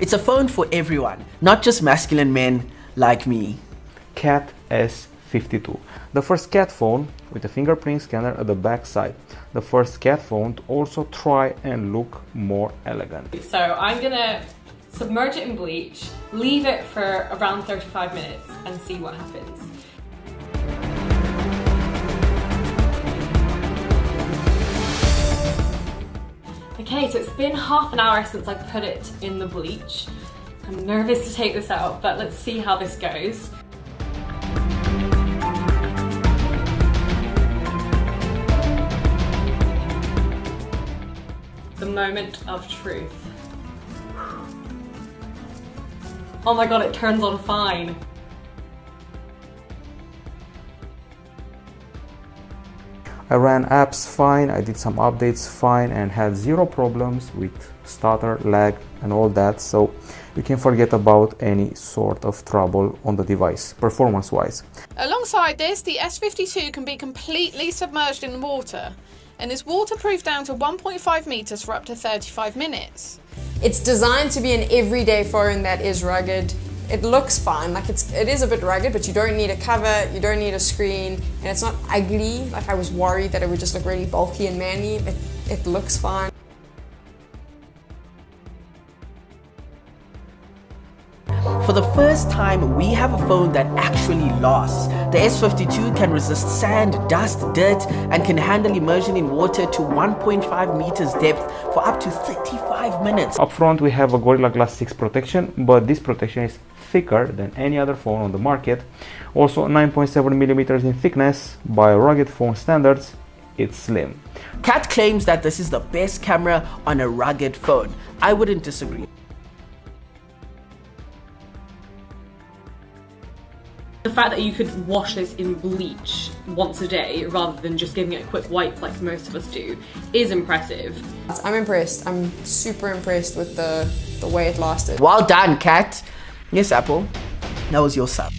It's a phone for everyone, not just masculine men like me. Cat S52. The first cat phone with a fingerprint scanner at the back side. The first cat phone to also try and look more elegant. So I'm gonna submerge it in bleach, leave it for around 35 minutes and see what happens. Okay, so it's been half an hour since I put it in the bleach. I'm nervous to take this out, but let's see how this goes. The moment of truth. Oh my god, it turns on fine. I ran apps fine, I did some updates fine and had zero problems with stutter, lag and all that so you can forget about any sort of trouble on the device performance wise. Alongside this, the S52 can be completely submerged in water and is waterproof down to 1.5 meters for up to 35 minutes. It's designed to be an everyday phone that is rugged it looks fine. Like it's it is a bit rugged, but you don't need a cover, you don't need a screen, and it's not ugly. Like I was worried that it would just look really bulky and manly. It it looks fine. For the first time, we have a phone that actually lasts. The S52 can resist sand, dust, dirt, and can handle immersion in water to 1.5 meters depth for up to 35 minutes. Up front, we have a Gorilla Glass 6 protection, but this protection is thicker than any other phone on the market. Also 9.7 millimeters in thickness, by rugged phone standards, it's slim. Cat claims that this is the best camera on a rugged phone. I wouldn't disagree. The fact that you could wash this in bleach once a day rather than just giving it a quick wipe like most of us do is impressive. I'm impressed. I'm super impressed with the, the way it lasted. Well done, Cat. Yes, Apple. That was your sub.